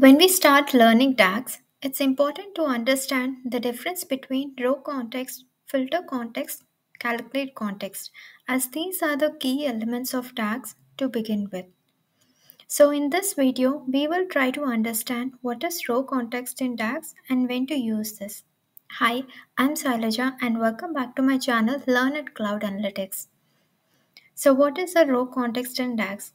When we start learning DAX, it's important to understand the difference between row context, filter context, calculate context, as these are the key elements of DAX to begin with. So in this video, we will try to understand what is row context in DAX and when to use this. Hi, I'm Sailaja and welcome back to my channel Learn at Cloud Analytics. So what is a row context in DAX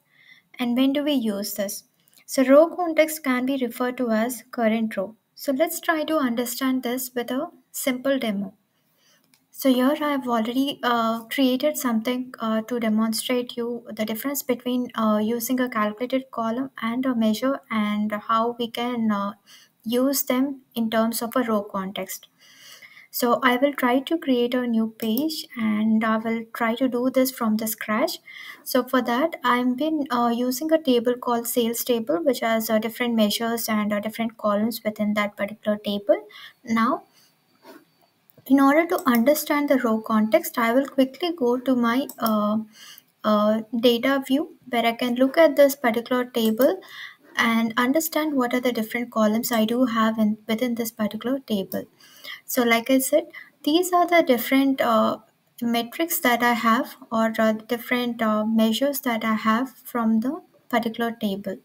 and when do we use this? So row context can be referred to as current row. So let's try to understand this with a simple demo. So here I have already uh, created something uh, to demonstrate you the difference between uh, using a calculated column and a measure and how we can uh, use them in terms of a row context. So I will try to create a new page and I will try to do this from the scratch. So for that, I've been uh, using a table called sales table, which has uh, different measures and uh, different columns within that particular table. Now, in order to understand the row context, I will quickly go to my uh, uh, data view where I can look at this particular table and understand what are the different columns I do have in, within this particular table. So like I said, these are the different uh, metrics that I have or uh, different uh, measures that I have from the particular table.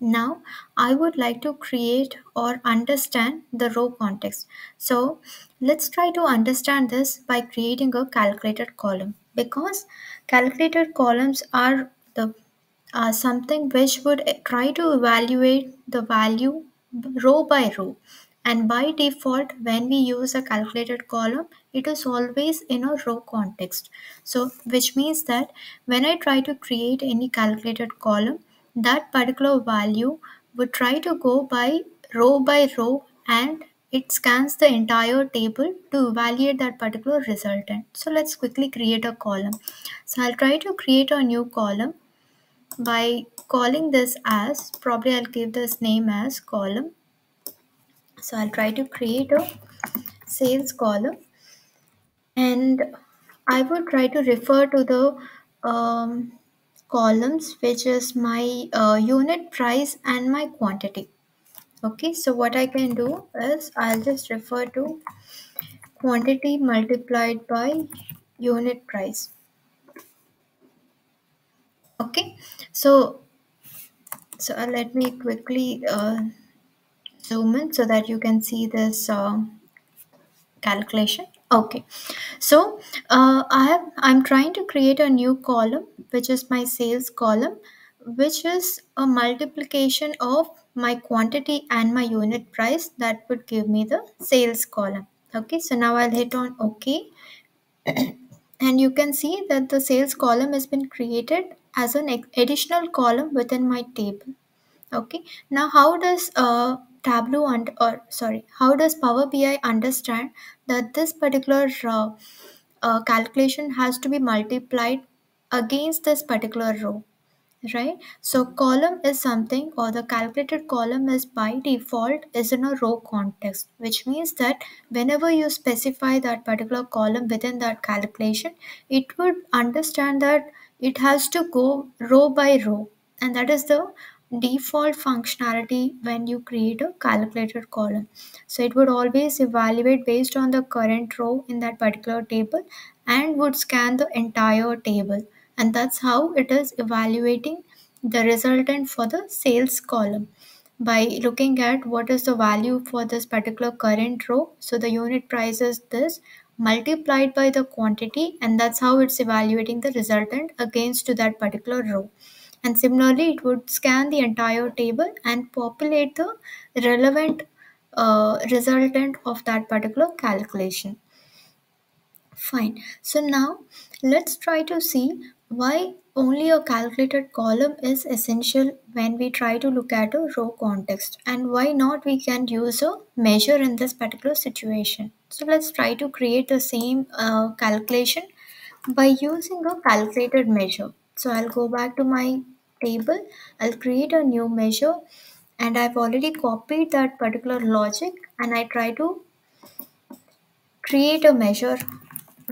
Now I would like to create or understand the row context. So let's try to understand this by creating a calculated column because calculated columns are the uh, something which would try to evaluate the value row by row and by default when we use a calculated column it is always in a row context. So which means that when i try to create any calculated column that particular value would try to go by row by row and it scans the entire table to evaluate that particular resultant. So let's quickly create a column. So i'll try to create a new column by calling this as probably I'll give this name as column so I'll try to create a sales column. And I would try to refer to the um, columns which is my uh, unit price and my quantity. Okay so what I can do is I'll just refer to quantity multiplied by unit price. Okay so so uh, let me quickly uh, zoom in so that you can see this uh, calculation? Okay. So uh, I have I'm trying to create a new column which is my sales column which is a multiplication of my quantity and my unit price that would give me the sales column. Okay so now I'll hit on OK. And you can see that the sales column has been created as an additional column within my table okay. Now how does uh, tableau and or sorry how does power bi understand that this particular uh, uh, calculation has to be multiplied against this particular row? Right? So column is something or the calculated column is by default is in a row context which means that whenever you specify that particular column within that calculation it would understand that it has to go row by row. And that is the default functionality when you create a calculated column. So it would always evaluate based on the current row in that particular table and would scan the entire table. And that's how it is evaluating the resultant for the sales column. By looking at what is the value for this particular current row so the unit price is this multiplied by the quantity and that's how it's evaluating the resultant against to that particular row and similarly it would scan the entire table and populate the relevant uh, resultant of that particular calculation. Fine. So now let's try to see why only a calculated column is essential when we try to look at a row context and why not we can use a measure in this particular situation. So let's try to create the same uh, calculation by using a calculated measure. So i'll go back to my table i'll create a new measure and i've already copied that particular logic and i try to create a measure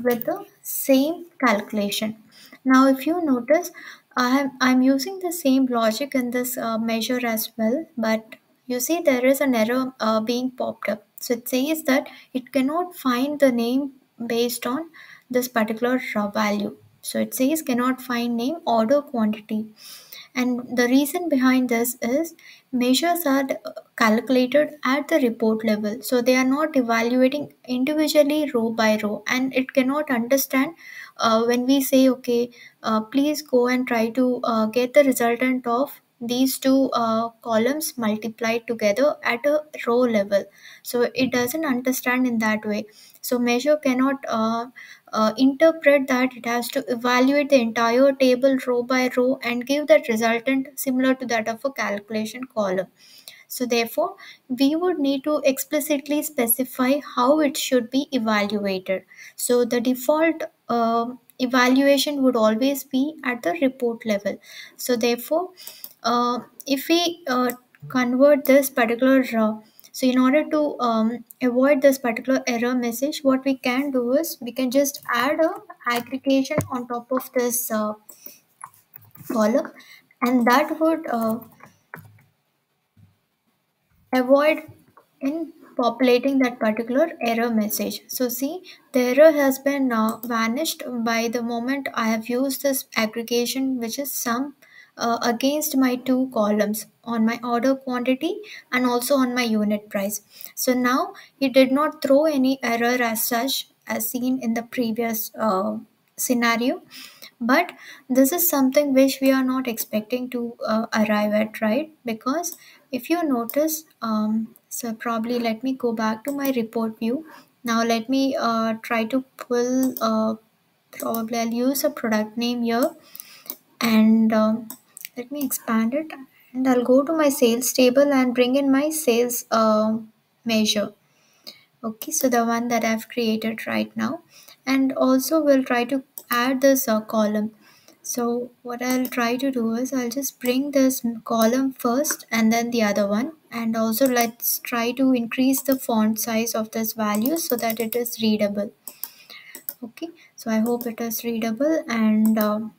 with the same calculation. Now if you notice I am I'm using the same logic in this uh, measure as well but you see there is an error uh, being popped up. So it says that it cannot find the name based on this particular uh, value. So it says cannot find name order quantity. And the reason behind this is measures are calculated at the report level. So they are not evaluating individually row by row and it cannot understand uh, when we say, okay, uh, please go and try to uh, get the resultant of these two uh, columns multiplied together at a row level. So it doesn't understand in that way. So measure cannot uh, uh, interpret that it has to evaluate the entire table row by row and give that resultant similar to that of a calculation column. So therefore, we would need to explicitly specify how it should be evaluated. So the default uh, evaluation would always be at the report level. So therefore, uh, if we uh, convert this particular uh, so in order to um, avoid this particular error message what we can do is we can just add a aggregation on top of this uh, column and that would uh, avoid in populating that particular error message. So see the error has been uh, vanished by the moment I have used this aggregation which is sum uh, against my two columns on my order quantity and also on my unit price. So now it did not throw any error as such as seen in the previous uh, scenario. But this is something which we are not expecting to uh, arrive at right? Because if you notice um, so probably let me go back to my report view. Now let me uh, try to pull uh, probably I'll use a product name here. And um, let me expand it and I'll go to my sales table and bring in my sales uh, measure. Okay so the one that I've created right now. And also we'll try to add this uh, column. So what I'll try to do is I'll just bring this column first and then the other one. And also let's try to increase the font size of this value so that it is readable. Okay so I hope it is readable and um,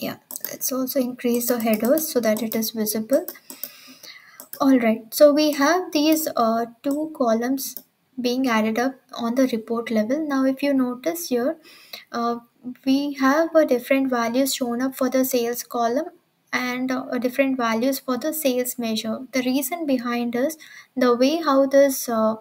yeah let's also increase the headers so that it is visible all right, so we have these uh, two columns being added up on the report level. Now, if you notice here, uh, we have a different values shown up for the sales column and uh, different values for the sales measure. The reason behind is the way how this uh,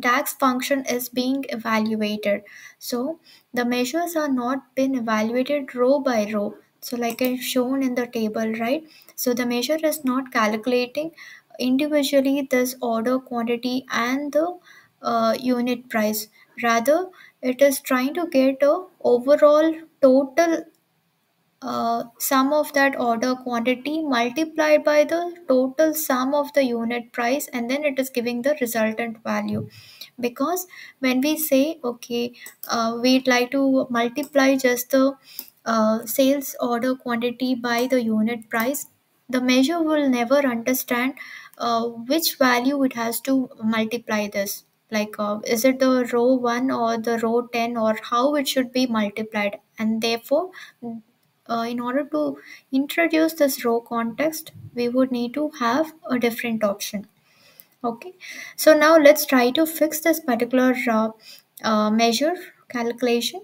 DAX function is being evaluated. So the measures are not been evaluated row by row. So like I've shown in the table, right? So the measure is not calculating. Individually this order quantity and the uh, unit price. Rather it is trying to get a overall total uh, sum of that order quantity multiplied by the total sum of the unit price and then it is giving the resultant value. Because when we say okay uh, we'd like to multiply just the uh, sales order quantity by the unit price the measure will never understand uh, which value it has to multiply this. Like uh, is it the row 1 or the row 10 or how it should be multiplied? And therefore uh, in order to introduce this row context we would need to have a different option. Okay. So now let's try to fix this particular uh, uh, measure calculation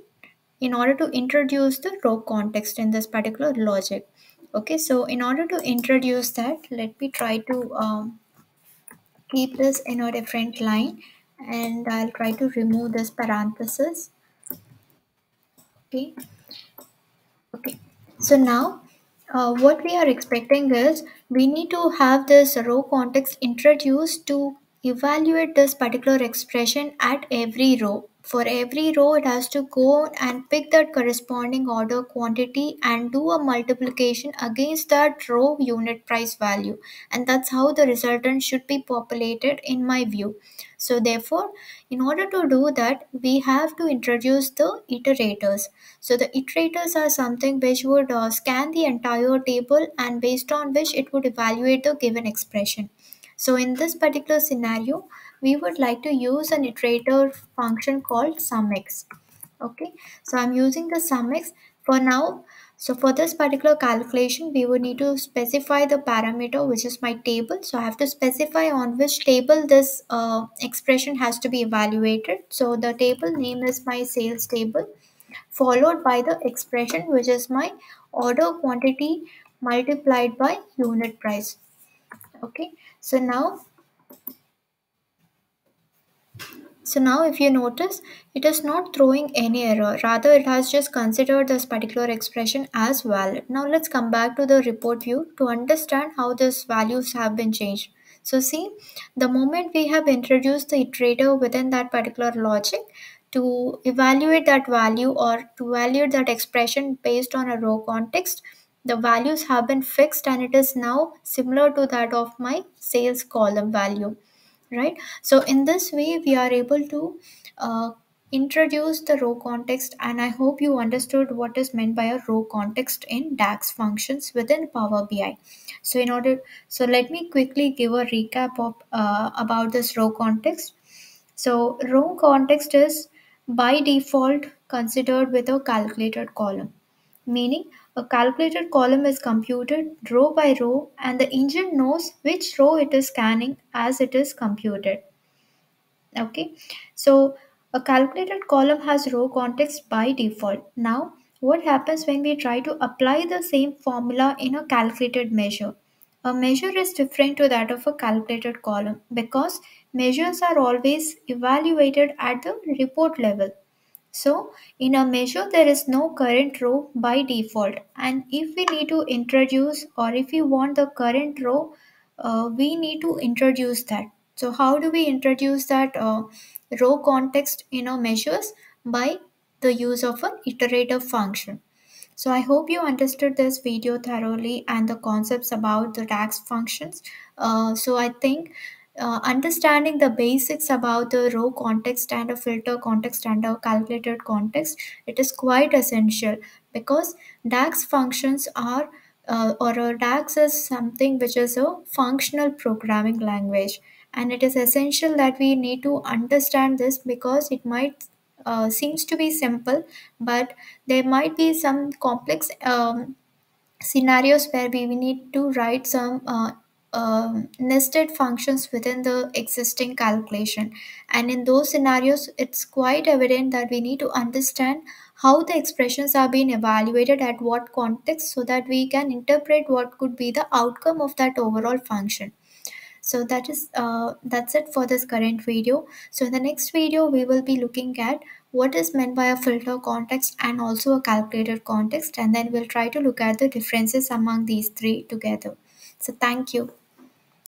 in order to introduce the row context in this particular logic. Okay so in order to introduce that let me try to um, keep this in a different line and I'll try to remove this parenthesis. Okay. Okay. So now uh, what we are expecting is we need to have this row context introduced to evaluate this particular expression at every row. For every row, it has to go and pick that corresponding order quantity and do a multiplication against that row unit price value. And that's how the resultant should be populated in my view. So therefore, in order to do that, we have to introduce the iterators. So the iterators are something which would uh, scan the entire table and based on which it would evaluate the given expression. So in this particular scenario, we would like to use an iterator function called sumx. Okay, so I'm using the sumx. For now, So for this particular calculation, we would need to specify the parameter, which is my table. So I have to specify on which table this uh, expression has to be evaluated. So the table name is my sales table, followed by the expression, which is my order quantity multiplied by unit price. Okay, so now So now if you notice, it is not throwing any error. Rather, it has just considered this particular expression as valid. Now let's come back to the report view to understand how these values have been changed. So see, the moment we have introduced the iterator within that particular logic to evaluate that value or to evaluate that expression based on a row context, the values have been fixed and it is now similar to that of my sales column value right? So in this way we are able to uh, introduce the row context and i hope you understood what is meant by a row context in dax functions within power bi so in order so let me quickly give a recap of uh, about this row context. So row context is by default considered with a calculated column meaning a calculated column is computed row by row and the engine knows which row it is scanning as it is computed. Okay, so a calculated column has row context by default. Now, what happens when we try to apply the same formula in a calculated measure? A measure is different to that of a calculated column because measures are always evaluated at the report level so in a measure, there is no current row by default. And if we need to introduce or if we want the current row, uh, we need to introduce that. So how do we introduce that uh, row context in our measures? By the use of an iterative function. So I hope you understood this video thoroughly and the concepts about the DAX functions. Uh, so I think uh, understanding the basics about the row context and a filter context and a calculated context, it is quite essential because DAX functions are uh, or a DAX is something which is a functional programming language. And it is essential that we need to understand this because it might uh, seems to be simple but there might be some complex um, scenarios where we need to write some uh, um, nested functions within the existing calculation. And in those scenarios it's quite evident that we need to understand how the expressions are being evaluated at what context so that we can interpret what could be the outcome of that overall function. So that is uh, that's it for this current video. So in the next video we will be looking at what is meant by a filter context and also a calculated context and then we'll try to look at the differences among these three together. So thank you